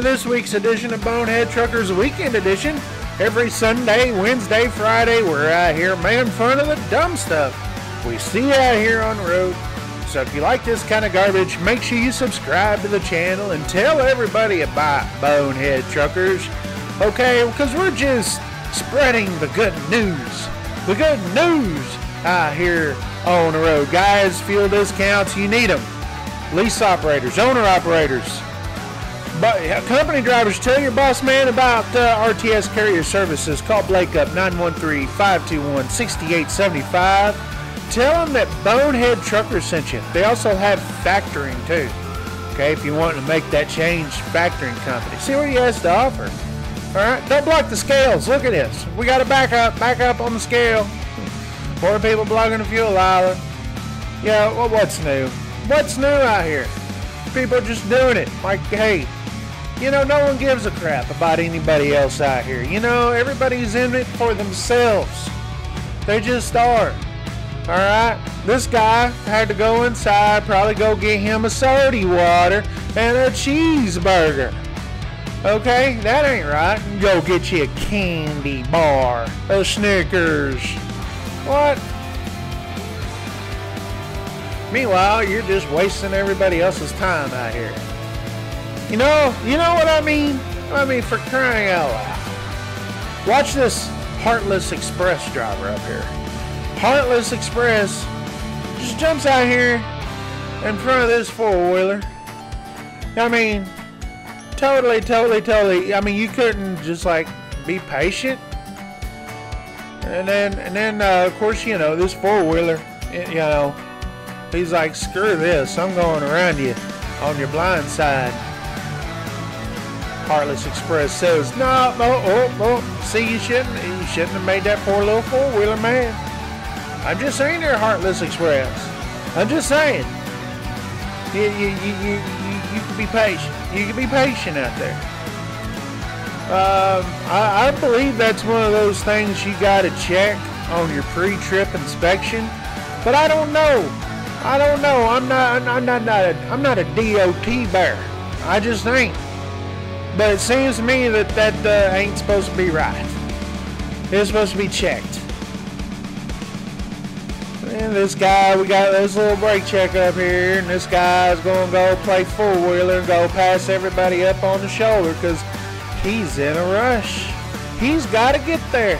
this week's edition of Bonehead Truckers Weekend Edition. Every Sunday, Wednesday, Friday, we're out here making fun of the dumb stuff we see out here on the road. So if you like this kind of garbage, make sure you subscribe to the channel and tell everybody about Bonehead Truckers. Okay, because we're just spreading the good news. The good news out here on the road. Guys, fuel discounts, you need them. Lease operators, owner operators, but company drivers, tell your boss man about uh, RTS Carrier Services. Call Blake up 913-521-6875. Tell them that Bonehead Trucker sent you. They also have factoring too. Okay, if you want to make that change, factoring company. See what he has to offer. All right, don't block the scales. Look at this. We got a back up, back up on the scale. More people blocking the fuel island. Yeah, well, what's new? What's new out here? People just doing it. Like, hey, you know, no one gives a crap about anybody else out here. You know, everybody's in it for themselves. They just are. Alright? This guy had to go inside, probably go get him a soda water and a cheeseburger. Okay? That ain't right. Go get you a candy bar, a Snickers. What? Meanwhile, you're just wasting everybody else's time out here. You know, you know what I mean? I mean, for crying out loud. Watch this Heartless Express driver up here. Heartless Express just jumps out here in front of this four-wheeler. I mean, totally, totally, totally. I mean, you couldn't just like be patient. And then, and then, uh, of course, you know, this four-wheeler, you know, he's like, screw this. I'm going around you on your blind side. Heartless Express says, no, no, oh, oh, see, you shouldn't, you shouldn't have made that poor little four-wheeler man. I'm just saying there, Heartless Express. I'm just saying. You, you, you, you, you, you can be patient. You can be patient out there. Um, I, I believe that's one of those things you got to check on your pre-trip inspection, but I don't know. I don't know. I'm not. I'm not. not a, I'm not a DOT bear. I just ain't. But it seems to me that that uh, ain't supposed to be right. It's supposed to be checked. And this guy, we got this little brake check up here, and this guy's to go play four-wheeler and go pass everybody up on the shoulder because he's in a rush. He's got to get there,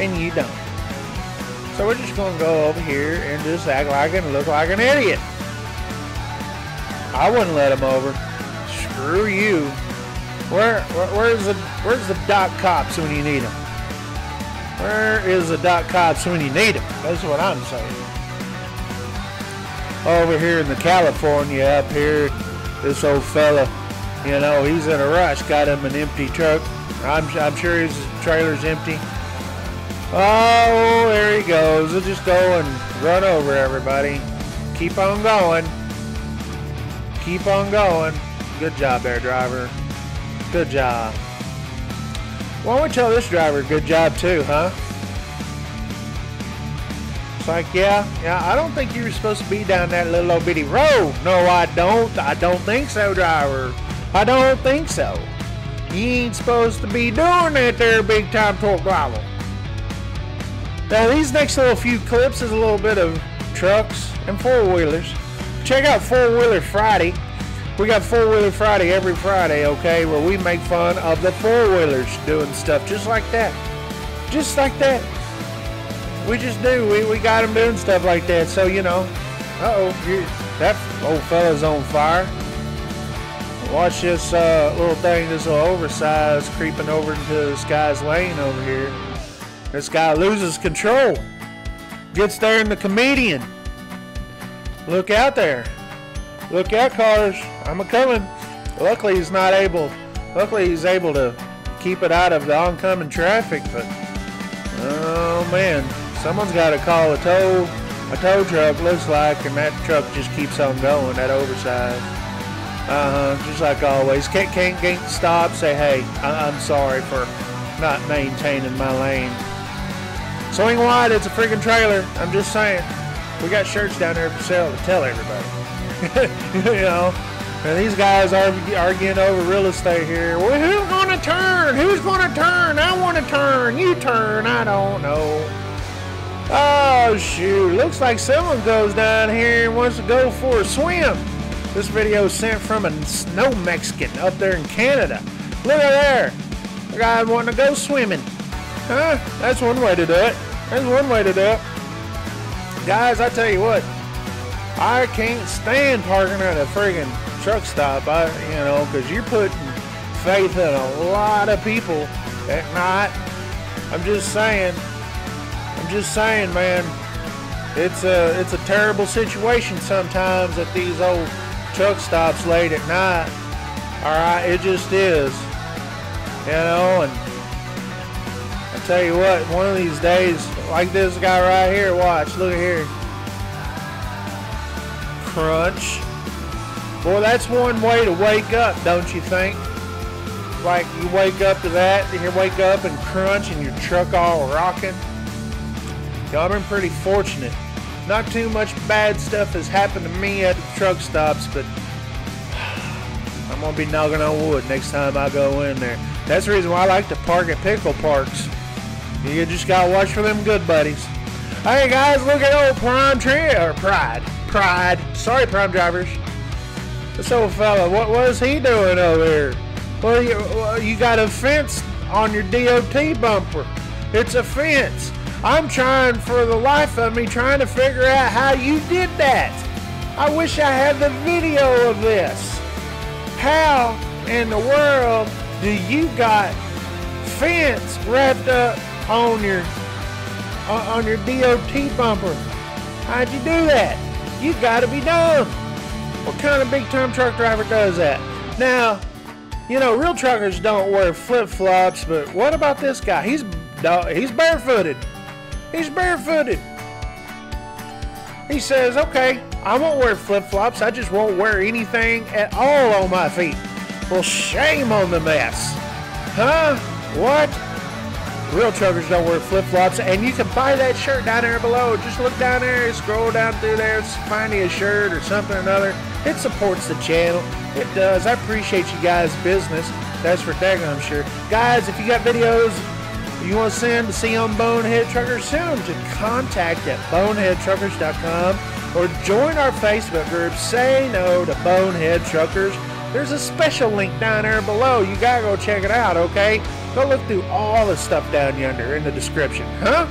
and you don't. So we're just to go over here and just act like and look like an idiot. I wouldn't let him over. Screw you. Where, where where's the where's the dot cops when you need them? Where is the dot cops when you need them? That's what I'm saying. Over here in the California up here, this old fella, you know, he's in a rush. Got him an empty truck. I'm, I'm sure his trailer's empty. Oh, there he goes. He'll just go and run over everybody. Keep on going. Keep on going. Good job there, driver. Good job. Why don't we tell this driver good job too, huh? It's like, yeah, yeah, I don't think you were supposed to be down that little old bitty road. No, I don't. I don't think so, driver. I don't think so. You ain't supposed to be doing that there big time torque throttle. Now, these next little few clips is a little bit of trucks and four-wheelers. Check out Four Wheeler Friday. We got Four Wheeler Friday every Friday, okay, where we make fun of the four-wheelers doing stuff just like that. Just like that. We just do. We, we got them doing stuff like that. So, you know, uh-oh, that old fella's on fire. Watch this uh, little thing, this little oversized creeping over into this guy's lane over here. This guy loses control. Gets there in the comedian. Look out there. Look out, cars. I'm a coming. Luckily, he's not able. Luckily, he's able to keep it out of the oncoming traffic. But oh man, someone's got to call a tow. A tow truck looks like, and that truck just keeps on going. That oversized. Uh huh. Just like always. Can't can't, can't stop. Say hey. I, I'm sorry for not maintaining my lane. Swing wide. It's a freaking trailer. I'm just saying. We got shirts down there for sale to tell everybody. you know, And these guys are arguing over real estate here. Well, who's gonna turn? Who's gonna turn? I want to turn. You turn. I don't know. Oh shoot! Looks like someone goes down here and wants to go for a swim. This video is sent from a snow Mexican up there in Canada. Look at there. The guy wanting to go swimming. Huh? That's one way to do it. That's one way to do it. Guys, I tell you what, I can't stand parking at a friggin' truck stop. I, you know, because you're putting faith in a lot of people at night. I'm just saying. I'm just saying, man. It's a it's a terrible situation sometimes at these old truck stops late at night. All right, it just is. You know, and I tell you what, one of these days, like this guy right here, watch, look at here. Crunch. Boy, that's one way to wake up, don't you think? Like you wake up to that, and you wake up and crunch and your truck all rocking. Y'all been pretty fortunate. Not too much bad stuff has happened to me at the truck stops, but I'm gonna be knocking on wood next time I go in there. That's the reason why I like to park at pickle parks. You just gotta watch for them good buddies. Hey guys, look at old Prime Tree or Pride. Pride. Sorry, Prime drivers. This old fella, what was he doing over here? Well, you, well, you got a fence on your DOT bumper. It's a fence. I'm trying for the life of me trying to figure out how you did that. I wish I had the video of this. How in the world do you got fence wrapped up on your on your DOT bumper? How'd you do that? You gotta be dumb. What kind of big time truck driver does that? Now, you know, real truckers don't wear flip flops, but what about this guy? He's he's barefooted. He's barefooted. He says, okay, I won't wear flip flops. I just won't wear anything at all on my feet. Well, shame on the mess. Huh? What? Real truckers don't wear flip flops, and you can buy that shirt down there below. Just look down there, scroll down through there, find you a shirt or something or another. It supports the channel. It does. I appreciate you guys' business. That's for dang, I'm sure. Guys, if you got videos you want to send to see on Bonehead Truckers, send them to contact at boneheadtruckers.com or join our Facebook group, Say No to Bonehead Truckers. There's a special link down there below. You gotta go check it out, okay? Go look through all the stuff down yonder in the description, huh?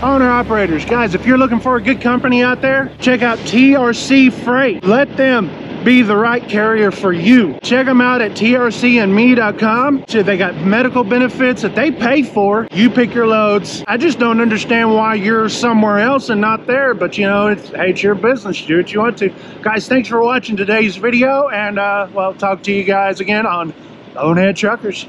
Owner operators, guys, if you're looking for a good company out there, check out TRC Freight. Let them be the right carrier for you. Check them out at trcandme.com. So they got medical benefits that they pay for. You pick your loads. I just don't understand why you're somewhere else and not there, but you know, it's, hey, it's your business. You do what you want to. Guys, thanks for watching today's video, and uh, well, talk to you guys again on Bonehead Truckers.